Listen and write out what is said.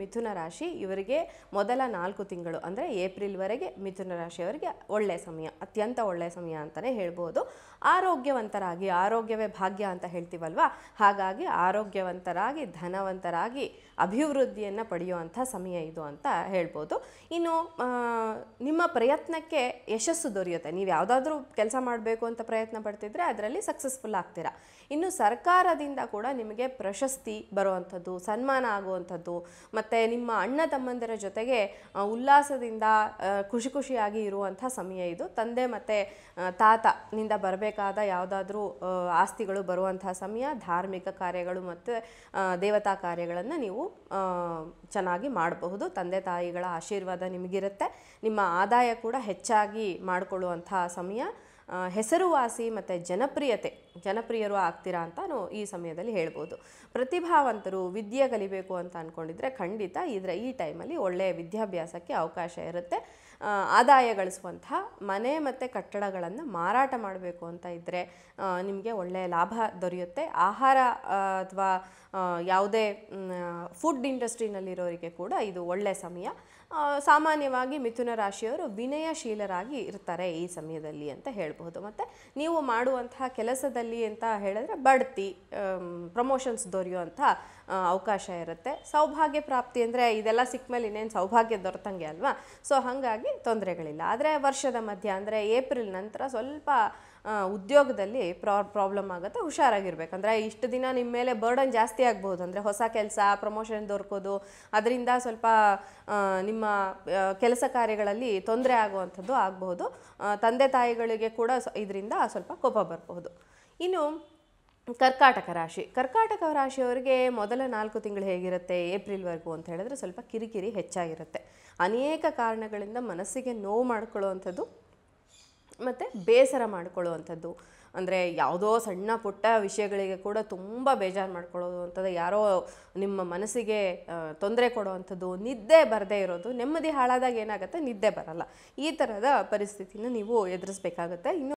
ಮಿಥುನ ರಾಶಿ ಇವರಿಗೆ ಮೊದಲ ನಾಲ್ಕು ತಿಂಗಳು, ಅಂದರೆ ಏಪ್ರಿಲ್ವರೆಗೆ ಮಿಥುನ ರಾಶಿಯವರಿಗೆ ಒಳ್ಳೆಯ ಸಮಯ, ಅತ್ಯಂತ ಒಳ್ಳೆಯ ಸಮಯ ಅಂತಲೇ ಹೇಳ್ಬೋದು. ಆರೋಗ್ಯವಂತರಾಗಿ, ಆರೋಗ್ಯವೇ ಭಾಗ್ಯ ಅಂತ ಹೇಳ್ತೀವಲ್ವ? ಹಾಗಾಗಿ ಆರೋಗ್ಯವಂತರಾಗಿ, ಧನವಂತರಾಗಿ ಅಭಿವೃದ್ಧಿಯನ್ನು ಪಡೆಯುವಂಥ ಸಮಯ ಇದು ಅಂತ ಹೇಳ್ಬೋದು. ಇನ್ನು ನಿಮ್ಮ ಪ್ರಯತ್ನಕ್ಕೆ ಯಶಸ್ಸು ದೊರೆಯುತ್ತೆ. ನೀವು ಯಾವುದಾದ್ರೂ ಕೆಲಸ ಮಾಡಬೇಕು ಅಂತ ಪ್ರಯತ್ನ ಪಡ್ತಿದ್ರೆ ಅದರಲ್ಲಿ ಸಕ್ಸಸ್ಫುಲ್ ಆಗ್ತೀರಾ. ಇನ್ನು ಸರ್ಕಾರದಿಂದ ಕೂಡ ನಿಮಗೆ ಪ್ರಶಸ್ತಿ ಬರುವಂಥದ್ದು, ಸನ್ಮಾನ ಆಗುವಂಥದ್ದು, ಮತ್ತು ನಿಮ್ಮ ಅಣ್ಣ ತಮ್ಮಂದಿರ ಜೊತೆಗೆ ಉಲ್ಲಾಸದಿಂದ ಖುಷಿ ಖುಷಿಯಾಗಿ ಇರುವಂಥ ಸಮಯ ಇದು. ತಂದೆ ಮತ್ತು ತಾತನಿಂದ ಬರಬೇಕಾದ ಯಾವುದಾದ್ರೂ ಆಸ್ತಿಗಳು ಬರುವಂಥ ಸಮಯ, ಧಾರ್ಮಿಕ ಕಾರ್ಯಗಳು ಮತ್ತು ದೇವತಾ ಕಾರ್ಯಗಳನ್ನು ನೀವು ಚೆನ್ನಾಗಿ ಮಾಡಬಹುದು. ತಂದೆ ತಾಯಿಗಳ ಆಶೀರ್ವಾದ ನಿಮಗಿರುತ್ತೆ. ನಿಮ್ಮ ಆದಾಯ ಕೂಡ ಹೆಚ್ಚಾಗಿ ಮಾಡಿಕೊಳ್ಳುವಂಥ ಸಮಯ. ಹೆಸರುವಾಸಿ ಮತ್ತು ಜನಪ್ರಿಯತೆ ಜನಪ್ರಿಯರು ಆಗ್ತೀರಾ ಅಂತಾನು ಈ ಸಮಯದಲ್ಲಿ ಹೇಳ್ಬೋದು. ಪ್ರತಿಭಾವಂತರು ವಿದ್ಯೆ ಕಲಿಬೇಕು ಅಂತ ಅಂದ್ಕೊಂಡಿದ್ರೆ ಖಂಡಿತ ಇದರ ಈ ಟೈಮಲ್ಲಿ ಒಳ್ಳೆಯ ವಿದ್ಯಾಭ್ಯಾಸಕ್ಕೆ ಅವಕಾಶ ಇರುತ್ತೆ. ಆದಾಯ ಗಳಿಸುವಂತಹ ಮನೆ ಮತ್ತು ಕಟ್ಟಡಗಳನ್ನು ಮಾರಾಟ ಮಾಡಬೇಕು ಅಂತ ಇದ್ದರೆ ನಿಮಗೆ ಒಳ್ಳೆಯ ಲಾಭ ದೊರೆಯುತ್ತೆ. ಆಹಾರ ಅಥವಾ ಯಾವುದೇ ಫುಡ್ ಇಂಡಸ್ಟ್ರಿನಲ್ಲಿರೋರಿಗೆ ಕೂಡ ಇದು ಒಳ್ಳೆಯ ಸಮಯ. ಸಾಮಾನ್ಯವಾಗಿ ಮಿಥುನ ರಾಶಿಯವರು ವಿನಯಶೀಲರಾಗಿ ಇರ್ತಾರೆ ಈ ಸಮಯದಲ್ಲಿ ಅಂತ ಹೇಳ್ಬೋದು. ಮತ್ತು ನೀವು ಮಾಡುವಂತಹ ಕೆಲಸದಲ್ಲಿ ಅಂತ ಹೇಳಿದ್ರೆ ಬಡ್ತಿ ಪ್ರಮೋಷನ್ಸ್ ದೊರೆಯುವಂಥ ಅವಕಾಶ ಇರುತ್ತೆ. ಸೌಭಾಗ್ಯ ಪ್ರಾಪ್ತಿ ಅಂದರೆ ಇದೆಲ್ಲ ಸಿಕ್ಕ ಮೇಲೆ ಇನ್ನೇನು ಸೌಭಾಗ್ಯ ದೊರೆತಂಗೆ ಅಲ್ವಾ? ಸೊ ಹಾಗಾಗಿ ತೊಂದರೆಗಳಿಲ್ಲ. ಆದರೆ ವರ್ಷದ ಮಧ್ಯ ಅಂದರೆ ಏಪ್ರಿಲ್ ನಂತರ ಸ್ವಲ್ಪ ಉದ್ಯೋಗದಲ್ಲಿ ಪ್ರಾ ಪ್ರಾಬ್ಲಮ್ ಆಗುತ್ತೆ, ಹುಷಾರಾಗಿರ್ಬೇಕು. ಅಂದರೆ ಇಷ್ಟು ದಿನ ನಿಮ್ಮ ಮೇಲೆ ಬರ್ಡನ್ ಜಾಸ್ತಿ ಆಗ್ಬೋದು. ಅಂದರೆ ಹೊಸ ಕೆಲಸ ಪ್ರಮೋಷನ್ ದೊರಕೋದು, ಅದರಿಂದ ಸ್ವಲ್ಪ ನಿಮ್ಮ ಕೆಲಸ ಕಾರ್ಯಗಳಲ್ಲಿ ತೊಂದರೆ ಆಗುವಂಥದ್ದು ಆಗಬಹುದು ತಂದೆ ತಾಯಿಗಳಿಗೆ ಕೂಡ ಇದರಿಂದ ಸ್ವಲ್ಪ ಕೋಪ ಬರಬಹುದು ಇನ್ನು ಕರ್ಕಾಟಕ ರಾಶಿ. ಕರ್ಕಾಟಕ ರಾಶಿಯವರಿಗೆ ಮೊದಲ ನಾಲ್ಕು ತಿಂಗಳು ಹೇಗಿರುತ್ತೆ? ಏಪ್ರಿಲ್ವರೆಗೂ ಅಂತ ಹೇಳಿದ್ರೆ ಸ್ವಲ್ಪ ಕಿರಿಕಿರಿ ಹೆಚ್ಚಾಗಿರುತ್ತೆ. ಅನೇಕ ಕಾರಣಗಳಿಂದ ಮನಸ್ಸಿಗೆ ನೋವು ಮಾಡ್ಕೊಳ್ಳುವಂಥದ್ದು ಮತ್ತು ಬೇಸರ ಮಾಡ್ಕೊಳ್ಳುವಂಥದ್ದು. ಅಂದರೆ ಯಾವುದೋ ಸಣ್ಣ ಪುಟ್ಟ ವಿಷಯಗಳಿಗೆ ಕೂಡ ತುಂಬ ಬೇಜಾರು ಮಾಡ್ಕೊಳ್ಳೋವಂಥದ್ದು ಯಾರೋ ನಿಮ್ಮ ಮನಸ್ಸಿಗೆ ತೊಂದರೆ ಕೊಡುವಂಥದ್ದು, ನಿದ್ದೆ ಬರದೇ ಇರೋದು, ನೆಮ್ಮದಿ ಹಾಳಾದಾಗ ಏನಾಗುತ್ತೆ? ನಿದ್ದೆ ಬರಲ್ಲ. ಈ ಥರದ ಪರಿಸ್ಥಿತಿನ ನೀವು ಎದುರಿಸ್ಬೇಕಾಗತ್ತೆ. ಇನ್ನು